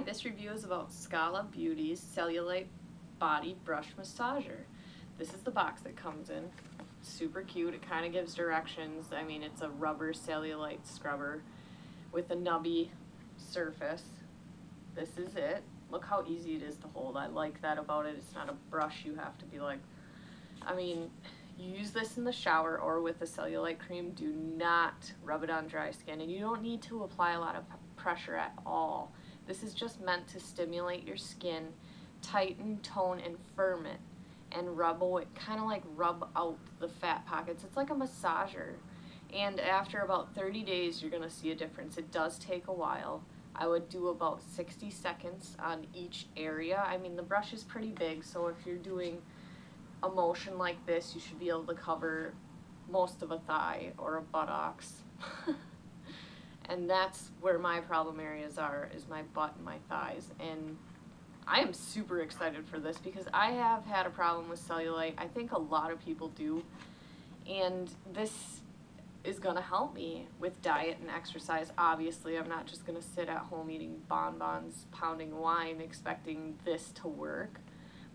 Hi, this review is about Scala Beauty's Cellulite Body Brush Massager. This is the box that comes in. Super cute. It kind of gives directions. I mean, it's a rubber cellulite scrubber with a nubby surface. This is it. Look how easy it is to hold. I like that about it. It's not a brush you have to be like, I mean, you use this in the shower or with a cellulite cream. Do not rub it on dry skin and you don't need to apply a lot of pressure at all. This is just meant to stimulate your skin, tighten, tone, and firm it, and rub away, kind of like rub out the fat pockets. It's like a massager. And after about 30 days, you're gonna see a difference. It does take a while. I would do about 60 seconds on each area. I mean, the brush is pretty big, so if you're doing a motion like this, you should be able to cover most of a thigh or a buttocks. and that's where my problem areas are is my butt and my thighs and I am super excited for this because I have had a problem with cellulite. I think a lot of people do. And this is going to help me with diet and exercise. Obviously, I'm not just going to sit at home eating bonbons, pounding wine, expecting this to work.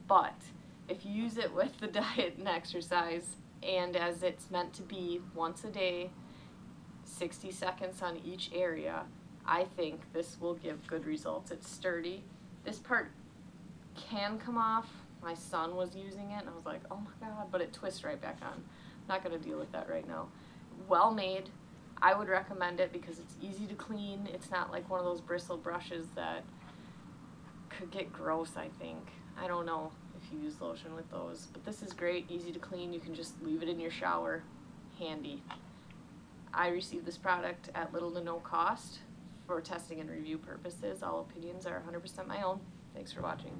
But if you use it with the diet and exercise, and as it's meant to be once a day, 60 seconds on each area, I think this will give good results. It's sturdy. This part can come off. My son was using it and I was like, oh my god, but it twists right back on. I'm not going to deal with that right now. Well made. I would recommend it because it's easy to clean. It's not like one of those bristle brushes that could get gross, I think. I don't know if you use lotion with those, but this is great, easy to clean. You can just leave it in your shower. Handy. I received this product at little to no cost for testing and review purposes. All opinions are 100% my own. Thanks for watching.